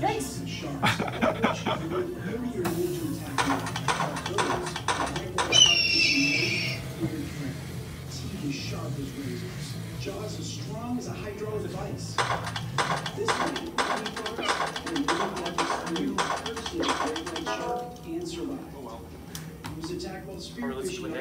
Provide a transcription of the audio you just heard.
Yes! Yes! Sharp as razors. Jaws as strong as a hydraulic device. This man, twenty parts, and a new personal great white shark and survive. He was attacked let's spearfishing